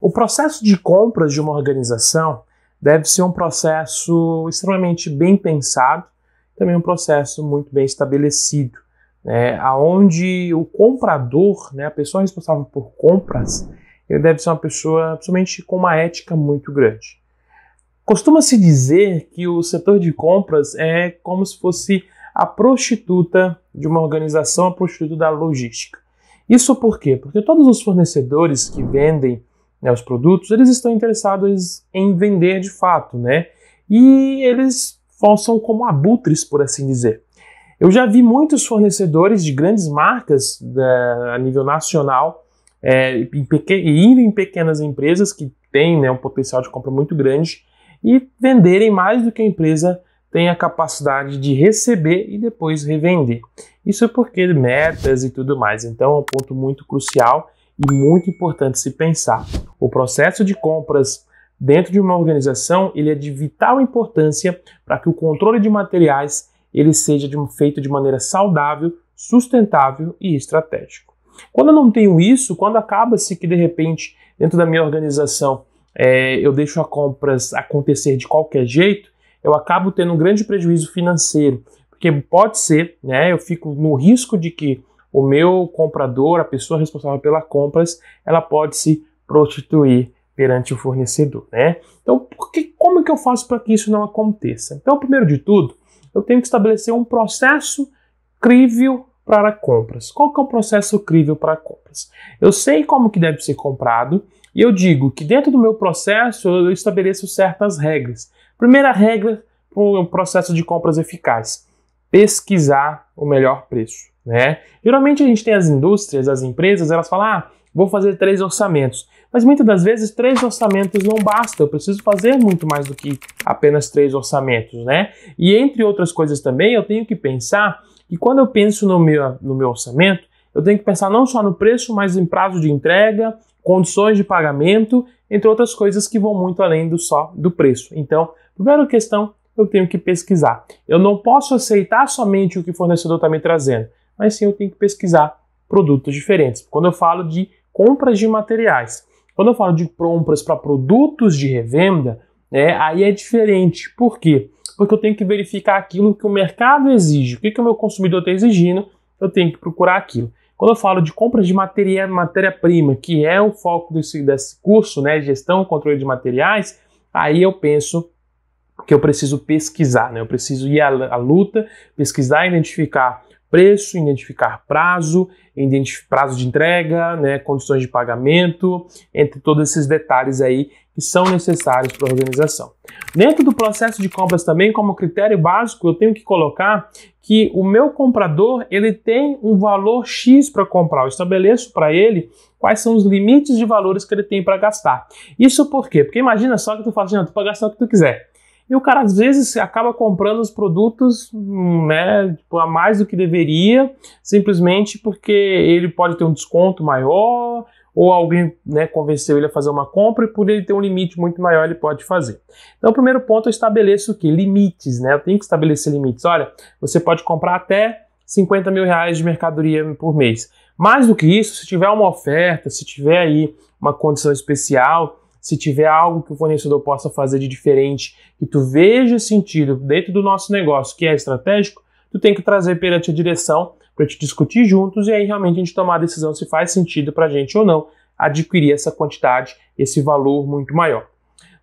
O processo de compras de uma organização deve ser um processo extremamente bem pensado, também um processo muito bem estabelecido, né, aonde o comprador, né, a pessoa responsável por compras, ele deve ser uma pessoa somente com uma ética muito grande. Costuma-se dizer que o setor de compras é como se fosse a prostituta de uma organização, a prostituta da logística. Isso por quê? Porque todos os fornecedores que vendem né, os produtos, eles estão interessados em vender de fato, né? E eles são como abutres, por assim dizer. Eu já vi muitos fornecedores de grandes marcas da, a nível nacional é, em indo em pequenas empresas que têm né, um potencial de compra muito grande e venderem mais do que a empresa tem a capacidade de receber e depois revender. Isso é porque metas e tudo mais. Então é um ponto muito crucial e muito importante se pensar. O processo de compras dentro de uma organização ele é de vital importância para que o controle de materiais ele seja de, feito de maneira saudável, sustentável e estratégico. Quando eu não tenho isso, quando acaba-se que de repente dentro da minha organização é, eu deixo as compras acontecer de qualquer jeito, eu acabo tendo um grande prejuízo financeiro, porque pode ser, né, eu fico no risco de que o meu comprador, a pessoa responsável pelas compras, ela pode se prostituir perante o fornecedor, né? Então, como que eu faço para que isso não aconteça? Então, primeiro de tudo, eu tenho que estabelecer um processo crível para compras. Qual que é o processo crível para compras? Eu sei como que deve ser comprado e eu digo que dentro do meu processo eu estabeleço certas regras. Primeira regra para um processo de compras eficaz: pesquisar o melhor preço. Né? Geralmente a gente tem as indústrias, as empresas, elas falam, ah, vou fazer três orçamentos. Mas muitas das vezes três orçamentos não basta, eu preciso fazer muito mais do que apenas três orçamentos, né? E entre outras coisas também, eu tenho que pensar que quando eu penso no meu, no meu orçamento, eu tenho que pensar não só no preço, mas em prazo de entrega, condições de pagamento, entre outras coisas que vão muito além do só do preço. Então, primeira questão, eu tenho que pesquisar. Eu não posso aceitar somente o que o fornecedor está me trazendo mas sim eu tenho que pesquisar produtos diferentes. Quando eu falo de compras de materiais, quando eu falo de compras para produtos de revenda, né, aí é diferente. Por quê? Porque eu tenho que verificar aquilo que o mercado exige. O que, que o meu consumidor está exigindo, eu tenho que procurar aquilo. Quando eu falo de compras de matéria-prima, matéria que é o foco desse, desse curso, né, gestão e controle de materiais, aí eu penso que eu preciso pesquisar, né? eu preciso ir à, à luta, pesquisar, identificar preço, identificar prazo, identificar prazo de entrega, né, condições de pagamento, entre todos esses detalhes aí que são necessários para a organização. Dentro do processo de compras também, como critério básico, eu tenho que colocar que o meu comprador ele tem um valor X para comprar. Eu estabeleço para ele quais são os limites de valores que ele tem para gastar. Isso por quê? Porque imagina só que tu fala assim, tu pode gastar o que tu quiser. E o cara às vezes acaba comprando os produtos né, tipo, a mais do que deveria, simplesmente porque ele pode ter um desconto maior, ou alguém né, convenceu ele a fazer uma compra e por ele ter um limite muito maior ele pode fazer. Então, o primeiro ponto eu estabeleço o que? Limites, né? Eu tenho que estabelecer limites. Olha, você pode comprar até 50 mil reais de mercadoria por mês. Mais do que isso, se tiver uma oferta, se tiver aí uma condição especial, se tiver algo que o fornecedor possa fazer de diferente, que tu veja sentido dentro do nosso negócio, que é estratégico, tu tem que trazer perante a direção para te discutir juntos e aí realmente a gente tomar a decisão se faz sentido para a gente ou não adquirir essa quantidade, esse valor muito maior.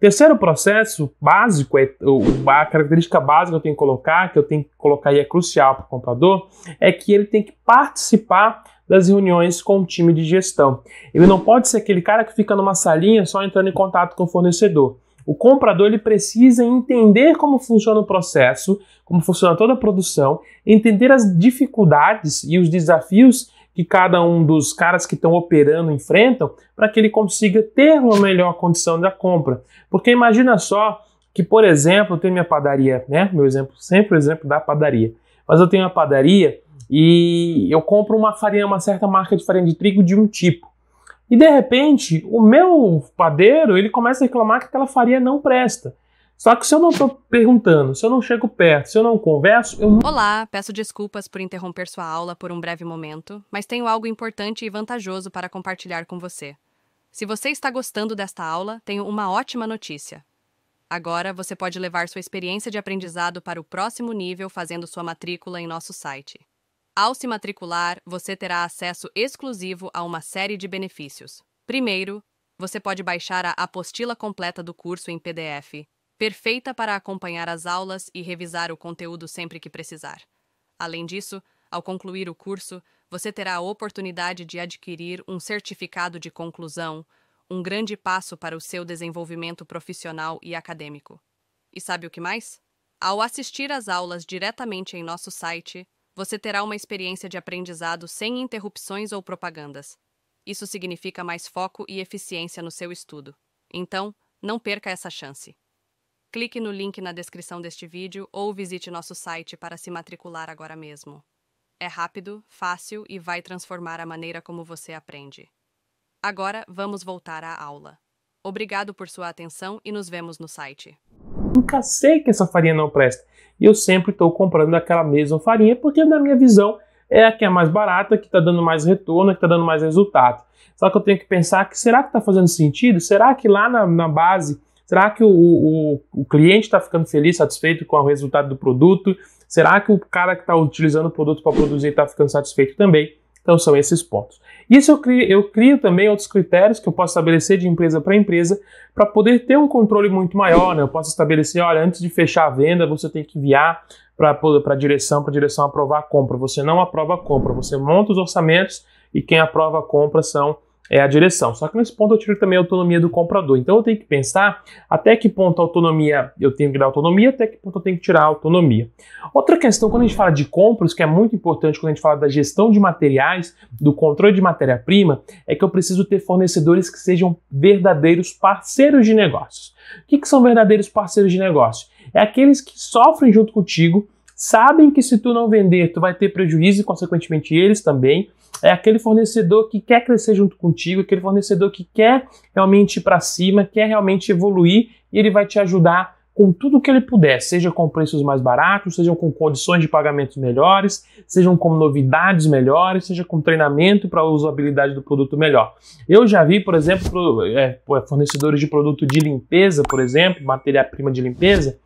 Terceiro processo básico, é, a característica básica que eu tenho que colocar, que eu tenho que colocar e é crucial para o comprador, é que ele tem que participar das reuniões com o time de gestão. Ele não pode ser aquele cara que fica numa salinha só entrando em contato com o fornecedor. O comprador ele precisa entender como funciona o processo, como funciona toda a produção, entender as dificuldades e os desafios que cada um dos caras que estão operando enfrentam para que ele consiga ter uma melhor condição da compra. Porque imagina só que, por exemplo, eu tenho minha padaria, né? Meu exemplo, sempre o exemplo da padaria. Mas eu tenho uma padaria e eu compro uma farinha, uma certa marca de farinha de trigo de um tipo. E de repente, o meu padeiro, ele começa a reclamar que aquela farinha não presta. Só que se eu não estou perguntando, se eu não chego perto, se eu não converso, eu. Olá, peço desculpas por interromper sua aula por um breve momento, mas tenho algo importante e vantajoso para compartilhar com você. Se você está gostando desta aula, tenho uma ótima notícia. Agora você pode levar sua experiência de aprendizado para o próximo nível fazendo sua matrícula em nosso site. Ao se matricular, você terá acesso exclusivo a uma série de benefícios. Primeiro, você pode baixar a apostila completa do curso em PDF, perfeita para acompanhar as aulas e revisar o conteúdo sempre que precisar. Além disso, ao concluir o curso, você terá a oportunidade de adquirir um certificado de conclusão, um grande passo para o seu desenvolvimento profissional e acadêmico. E sabe o que mais? Ao assistir às aulas diretamente em nosso site, você terá uma experiência de aprendizado sem interrupções ou propagandas. Isso significa mais foco e eficiência no seu estudo. Então, não perca essa chance. Clique no link na descrição deste vídeo ou visite nosso site para se matricular agora mesmo. É rápido, fácil e vai transformar a maneira como você aprende. Agora, vamos voltar à aula. Obrigado por sua atenção e nos vemos no site. Nunca sei que essa farinha não presta. E eu sempre estou comprando aquela mesma farinha porque, na minha visão, é a que é mais barata, que está dando mais retorno, que está dando mais resultado. Só que eu tenho que pensar que será que está fazendo sentido? Será que lá na, na base, será que o, o, o cliente está ficando feliz, satisfeito com o resultado do produto? Será que o cara que está utilizando o produto para produzir está ficando satisfeito também? Então são esses pontos. Isso eu crio, eu crio também outros critérios que eu posso estabelecer de empresa para empresa para poder ter um controle muito maior. Né? Eu posso estabelecer, olha, antes de fechar a venda, você tem que enviar para a direção, para a direção aprovar a compra. Você não aprova a compra, você monta os orçamentos e quem aprova a compra são é a direção. Só que nesse ponto eu tiro também a autonomia do comprador. Então eu tenho que pensar até que ponto a autonomia eu tenho que dar autonomia, até que ponto eu tenho que tirar a autonomia. Outra questão, quando a gente fala de compras, que é muito importante quando a gente fala da gestão de materiais, do controle de matéria-prima, é que eu preciso ter fornecedores que sejam verdadeiros parceiros de negócios. O que, que são verdadeiros parceiros de negócio? É aqueles que sofrem junto contigo, sabem que se tu não vender, tu vai ter prejuízo e, consequentemente, eles também é aquele fornecedor que quer crescer junto contigo, aquele fornecedor que quer realmente ir para cima, quer realmente evoluir e ele vai te ajudar com tudo que ele puder, seja com preços mais baratos, sejam com condições de pagamentos melhores, sejam com novidades melhores, seja com treinamento para a usabilidade do produto melhor. Eu já vi, por exemplo, é, fornecedores de produto de limpeza, por exemplo, matéria-prima de limpeza,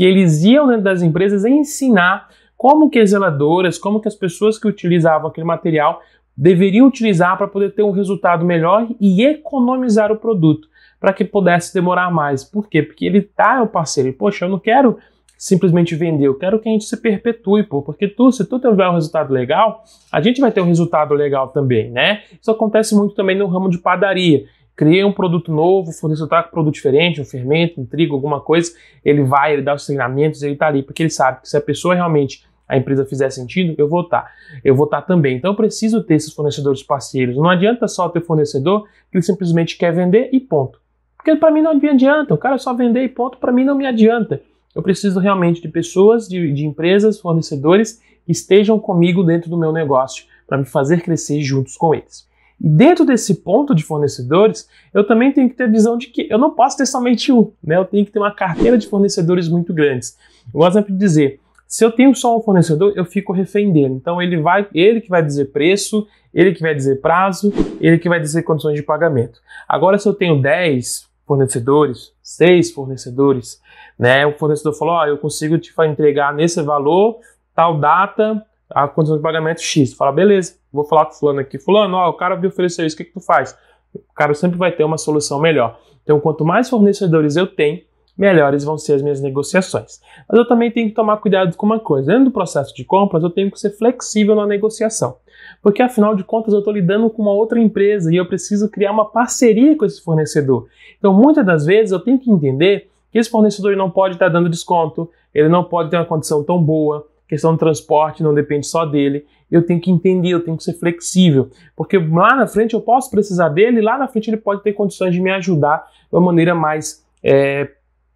que eles iam dentro das empresas ensinar como que as zeladoras, como que as pessoas que utilizavam aquele material deveriam utilizar para poder ter um resultado melhor e economizar o produto, para que pudesse demorar mais. Por quê? Porque ele tá, é o parceiro, poxa, eu não quero simplesmente vender, eu quero que a gente se perpetue, pô, porque tu, se tu tiver um resultado legal, a gente vai ter um resultado legal também, né? Isso acontece muito também no ramo de padaria. Criei um produto novo, o fornecedor está com um produto diferente, um fermento, um trigo, alguma coisa, ele vai, ele dá os treinamentos, ele está ali, porque ele sabe que se a pessoa realmente a empresa fizer sentido, eu vou estar. Eu vou estar também. Então eu preciso ter esses fornecedores parceiros. Não adianta só ter fornecedor que ele simplesmente quer vender e ponto. Porque para mim não me adianta. O cara só vender e ponto, para mim não me adianta. Eu preciso realmente de pessoas, de, de empresas, fornecedores que estejam comigo dentro do meu negócio para me fazer crescer juntos com eles. E dentro desse ponto de fornecedores, eu também tenho que ter visão de que eu não posso ter somente um, né? Eu tenho que ter uma carteira de fornecedores muito grandes. Eu gosto sempre de dizer, se eu tenho só um fornecedor, eu fico refém dele. Então ele vai, ele que vai dizer preço, ele que vai dizer prazo, ele que vai dizer condições de pagamento. Agora se eu tenho 10 fornecedores, 6 fornecedores, né? O fornecedor falou: "Ó, oh, eu consigo te entregar nesse valor, tal data, a condição de pagamento X". Fala: "Beleza, vou falar com fulano aqui. Fulano, ó, o cara me ofereceu isso, o que que tu faz?" O cara sempre vai ter uma solução melhor. Então, quanto mais fornecedores eu tenho, melhores vão ser as minhas negociações. Mas eu também tenho que tomar cuidado com uma coisa. Dentro do processo de compras, eu tenho que ser flexível na negociação. Porque afinal de contas eu estou lidando com uma outra empresa e eu preciso criar uma parceria com esse fornecedor. Então muitas das vezes eu tenho que entender que esse fornecedor não pode estar dando desconto, ele não pode ter uma condição tão boa, questão do transporte não depende só dele. Eu tenho que entender, eu tenho que ser flexível, porque lá na frente eu posso precisar dele, lá na frente ele pode ter condições de me ajudar de uma maneira mais é,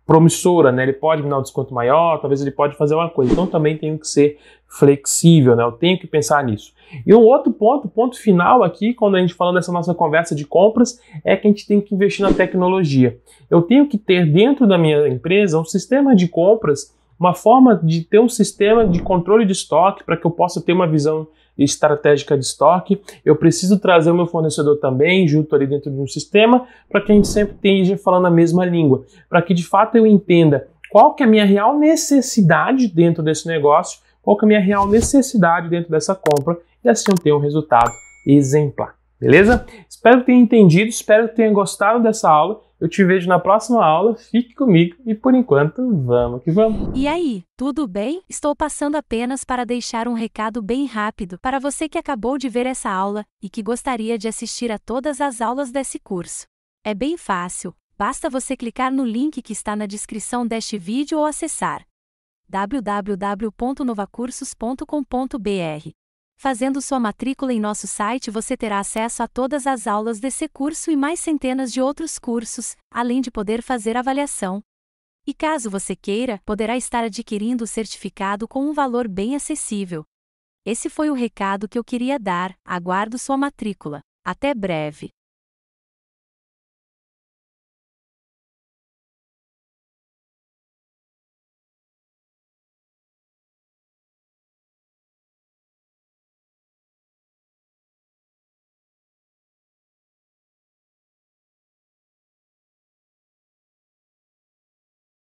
promissora, né? Ele pode me dar um desconto maior, talvez ele pode fazer uma coisa. Então também tenho que ser flexível, né? Eu tenho que pensar nisso. E um outro ponto, ponto final aqui, quando a gente falando nessa nossa conversa de compras, é que a gente tem que investir na tecnologia. Eu tenho que ter dentro da minha empresa um sistema de compras uma forma de ter um sistema de controle de estoque para que eu possa ter uma visão estratégica de estoque. Eu preciso trazer o meu fornecedor também junto ali dentro de um sistema para que a gente sempre esteja falando a mesma língua, para que de fato eu entenda qual que é a minha real necessidade dentro desse negócio, qual que é a minha real necessidade dentro dessa compra e assim eu tenho um resultado exemplar. Beleza? Espero que tenha entendido, espero que tenha gostado dessa aula. Eu te vejo na próxima aula, fique comigo e por enquanto, vamos que vamos. E aí, tudo bem? Estou passando apenas para deixar um recado bem rápido para você que acabou de ver essa aula e que gostaria de assistir a todas as aulas desse curso. É bem fácil, basta você clicar no link que está na descrição deste vídeo ou acessar www.novacursos.com.br. Fazendo sua matrícula em nosso site, você terá acesso a todas as aulas desse curso e mais centenas de outros cursos, além de poder fazer avaliação. E caso você queira, poderá estar adquirindo o certificado com um valor bem acessível. Esse foi o recado que eu queria dar. Aguardo sua matrícula. Até breve.